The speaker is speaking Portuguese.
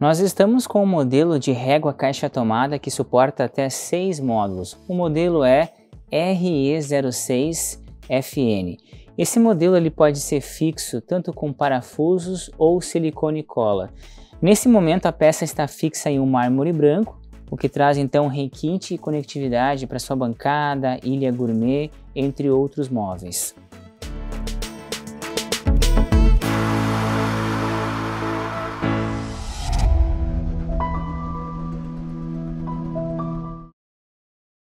Nós estamos com o um modelo de régua caixa tomada que suporta até seis módulos. O modelo é RE06FN. Esse modelo ele pode ser fixo tanto com parafusos ou silicone cola. Nesse momento a peça está fixa em um mármore branco, o que traz então requinte e conectividade para sua bancada, ilha gourmet, entre outros móveis.